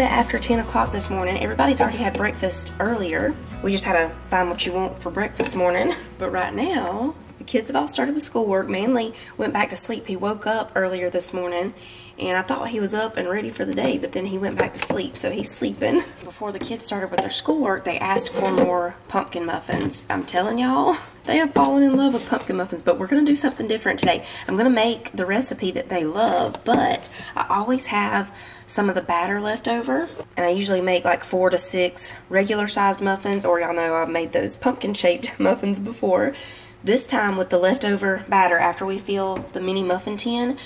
bit after 10 o'clock this morning. Everybody's already had breakfast earlier. We just had to find what you want for breakfast morning. But right now, the kids have all started the schoolwork. Manly went back to sleep. He woke up earlier this morning and I thought he was up and ready for the day, but then he went back to sleep, so he's sleeping. Before the kids started with their schoolwork, they asked for more pumpkin muffins. I'm telling y'all, they have fallen in love with pumpkin muffins, but we're going to do something different today. I'm going to make the recipe that they love, but I always have some of the batter left over, and I usually make like four to six regular sized muffins, or y'all know I've made those pumpkin shaped muffins before. This time with the leftover batter after we fill the mini muffin tin,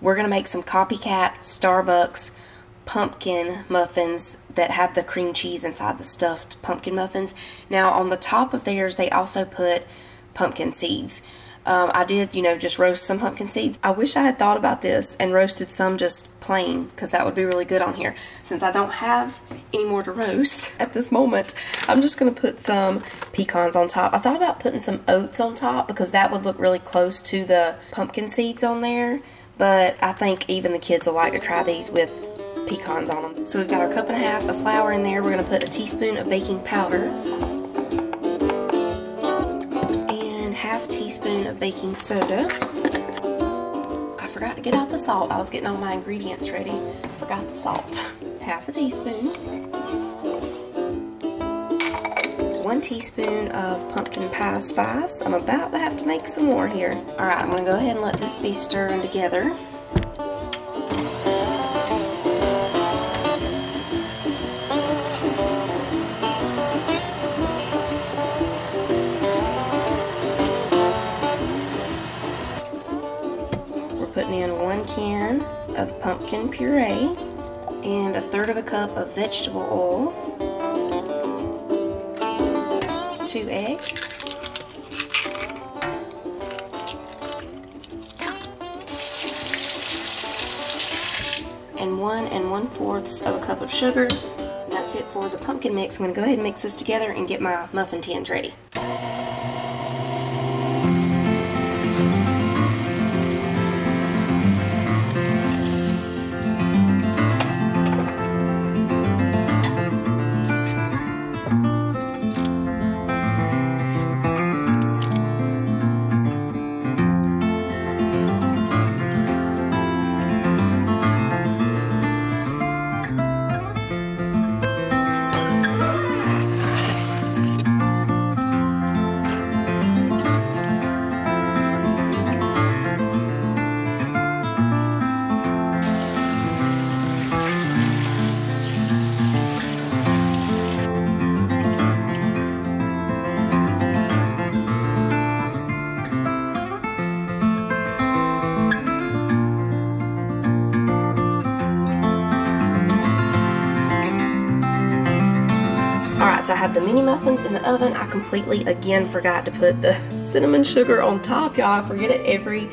we're going to make some copycat Starbucks pumpkin muffins that have the cream cheese inside the stuffed pumpkin muffins. Now on the top of theirs they also put pumpkin seeds. Um, I did, you know, just roast some pumpkin seeds. I wish I had thought about this and roasted some just plain because that would be really good on here. Since I don't have any more to roast at this moment, I'm just going to put some pecans on top. I thought about putting some oats on top because that would look really close to the pumpkin seeds on there. But I think even the kids will like to try these with pecans on them. So we've got our cup and a half of flour in there. We're going to put a teaspoon of baking powder and half a teaspoon of baking soda. I forgot to get out the salt. I was getting all my ingredients ready. Forgot the salt. Half a teaspoon. One teaspoon of pumpkin pie spice. I'm about to have to make some more here. Alright, I'm going to go ahead and let this be stirring together. We're putting in one can of pumpkin puree and a third of a cup of vegetable oil, two eggs, and one and one fourths of a cup of sugar. That's it for the pumpkin mix. I'm going to go ahead and mix this together and get my muffin tins ready. So I have the mini muffins in the oven. I completely, again, forgot to put the cinnamon sugar on top, y'all. I forget it every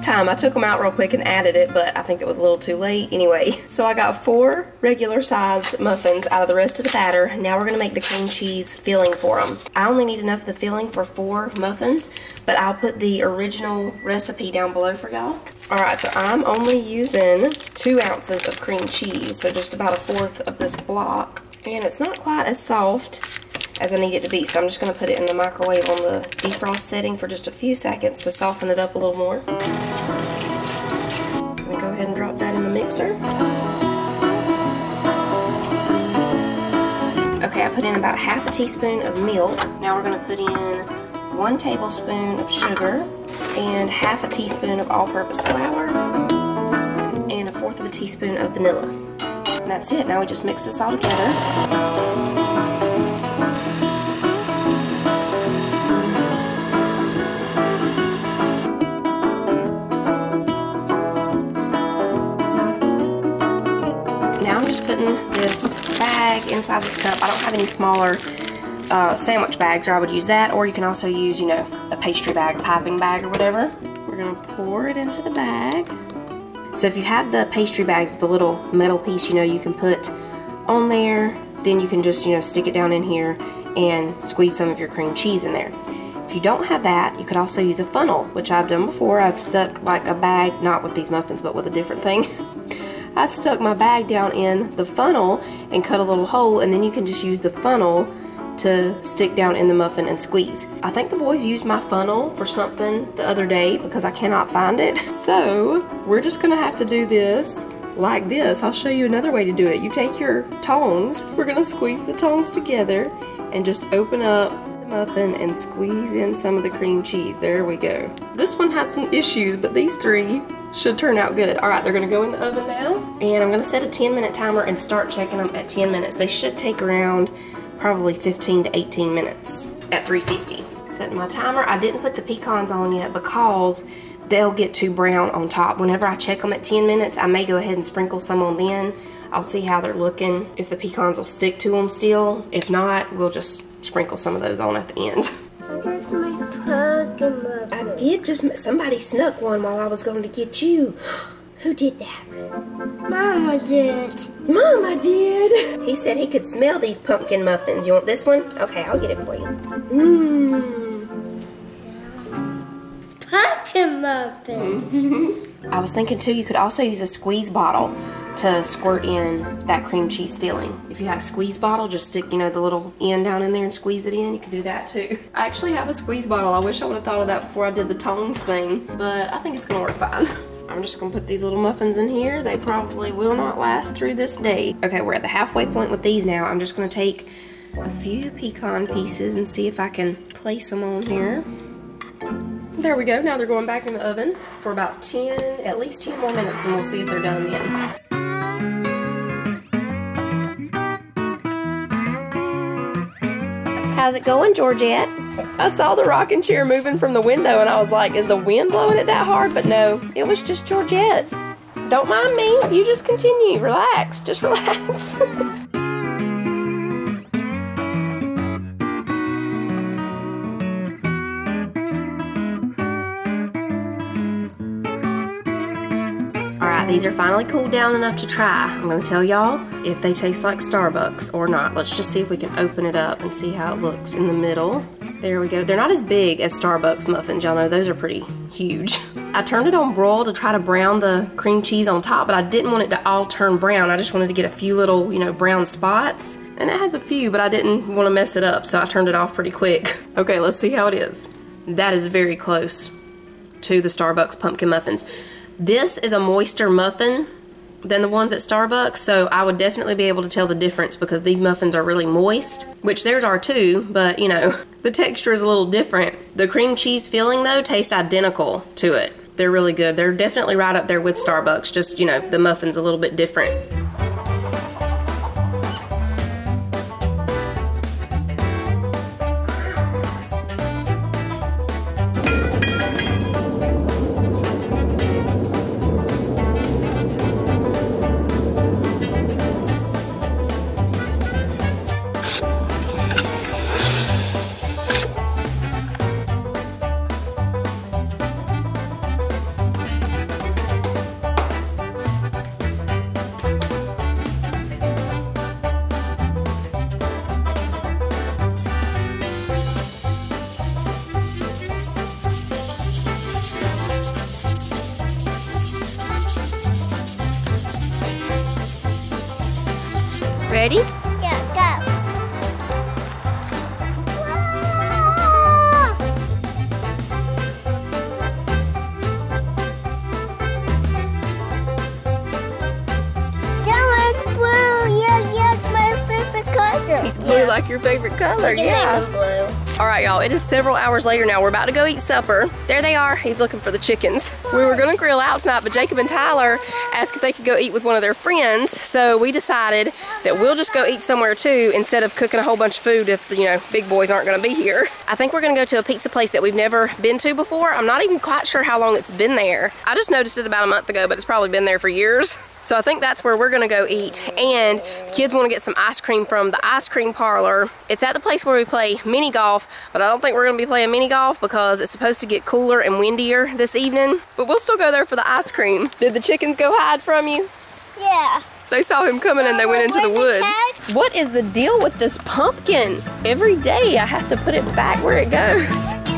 time. I took them out real quick and added it, but I think it was a little too late. Anyway, so I got four regular sized muffins out of the rest of the batter. Now we're to make the cream cheese filling for them. I only need enough of the filling for four muffins, but I'll put the original recipe down below for y'all. Alright, so I'm only using two ounces of cream cheese, so just about a fourth of this block and it's not quite as soft as I need it to be. So I'm just going to put it in the microwave on the defrost setting for just a few seconds to soften it up a little more. I'm going to go ahead and drop that in the mixer. Okay, I put in about half a teaspoon of milk. Now we're going to put in one tablespoon of sugar and half a teaspoon of all-purpose flour and a fourth of a teaspoon of vanilla. And that's it. Now we just mix this all together. Now I'm just putting this bag inside this cup. I don't have any smaller uh, sandwich bags or I would use that or you can also use, you know, a pastry bag, piping bag or whatever. We're going to pour it into the bag. So if you have the pastry bags with the little metal piece, you know, you can put on there, then you can just, you know, stick it down in here and squeeze some of your cream cheese in there. If you don't have that, you could also use a funnel, which I've done before. I've stuck like a bag, not with these muffins, but with a different thing. I stuck my bag down in the funnel and cut a little hole and then you can just use the funnel to stick down in the muffin and squeeze. I think the boys used my funnel for something the other day because I cannot find it. So we're just gonna have to do this like this. I'll show you another way to do it. You take your tongs, we're gonna squeeze the tongs together and just open up the muffin and squeeze in some of the cream cheese. There we go. This one had some issues, but these three should turn out good. All right, they're gonna go in the oven now. And I'm gonna set a 10 minute timer and start checking them at 10 minutes. They should take around probably 15 to 18 minutes at 350. Setting my timer. I didn't put the pecans on yet because they'll get too brown on top. Whenever I check them at 10 minutes, I may go ahead and sprinkle some on then. I'll see how they're looking, if the pecans will stick to them still. If not, we'll just sprinkle some of those on at the end. I did just, somebody snuck one while I was going to get you. Who did that? Mama did. Mama did. He said he could smell these pumpkin muffins. You want this one? Okay, I'll get it for you. Mmm. Pumpkin muffins. I was thinking too, you could also use a squeeze bottle to squirt in that cream cheese filling. If you had a squeeze bottle, just stick, you know, the little end down in there and squeeze it in. You can do that too. I actually have a squeeze bottle. I wish I would have thought of that before I did the tongs thing, but I think it's gonna work fine. I'm just gonna put these little muffins in here. They probably will not last through this day. Okay, we're at the halfway point with these now. I'm just gonna take a few pecan pieces and see if I can place them on here. There we go. Now they're going back in the oven for about 10, at least 10 more minutes and we'll see if they're done then. How's it going, Georgette? I saw the rocking chair moving from the window and I was like, is the wind blowing it that hard? But no, it was just Georgette. Don't mind me. You just continue. Relax. Just relax. These are finally cooled down enough to try. I'm gonna tell y'all if they taste like Starbucks or not. Let's just see if we can open it up and see how it looks in the middle. There we go. They're not as big as Starbucks muffins. Y'all know those are pretty huge. I turned it on broil to try to brown the cream cheese on top, but I didn't want it to all turn brown. I just wanted to get a few little, you know, brown spots. And it has a few, but I didn't want to mess it up, so I turned it off pretty quick. Okay, let's see how it is. That is very close to the Starbucks pumpkin muffins. This is a moister muffin than the ones at Starbucks, so I would definitely be able to tell the difference because these muffins are really moist, which theirs are too, but you know, the texture is a little different. The cream cheese filling though tastes identical to it. They're really good. They're definitely right up there with Starbucks, just, you know, the muffin's a little bit different. Ready? Yeah, go. Blue. Yeah, yeah, my favorite color. He's blue yeah. like your favorite color, yeah. name is blue. All right, y'all, it is several hours later now. We're about to go eat supper. There they are. He's looking for the chickens. We were gonna grill out tonight, but Jacob and Tyler asked if they could go eat with one of their friends. So we decided that we'll just go eat somewhere too instead of cooking a whole bunch of food if, you know, big boys aren't gonna be here. I think we're gonna go to a pizza place that we've never been to before. I'm not even quite sure how long it's been there. I just noticed it about a month ago, but it's probably been there for years. So I think that's where we're gonna go eat. And the kids wanna get some ice cream from the ice cream parlor. It's at the place where we play mini golf, but I don't think we're gonna be playing mini golf because it's supposed to get cooler and windier this evening. But we'll still go there for the ice cream. Did the chickens go hide from you? Yeah. They saw him coming and they went into the woods. What is the deal with this pumpkin? Every day I have to put it back where it goes.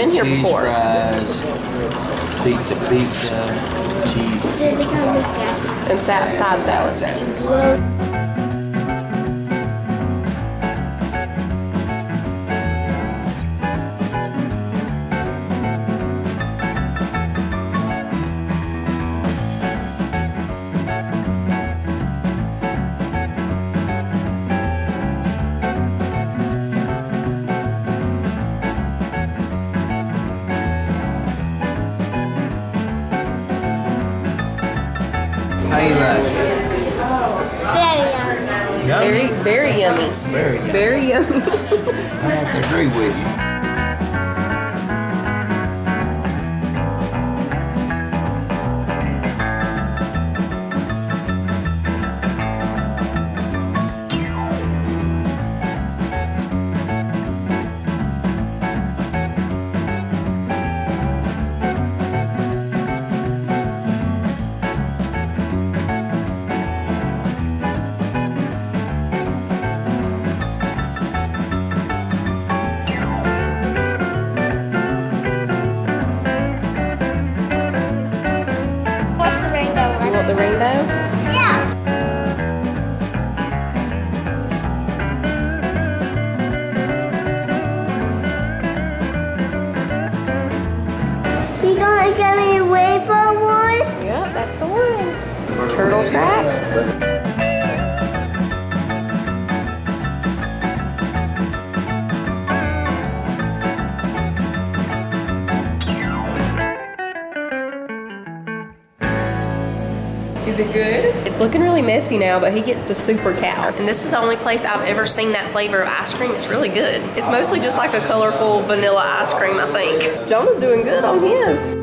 Been here cheese before. fries, pizza, pizza, uh, cheese, And sa- side salad. salads. Very, yummy. Very yummy. Very yummy. I have to agree with you. Is it good? It's looking really messy now, but he gets the super cow. And this is the only place I've ever seen that flavor of ice cream. It's really good. It's mostly just like a colorful vanilla ice cream, I think. Jonah's doing good on his.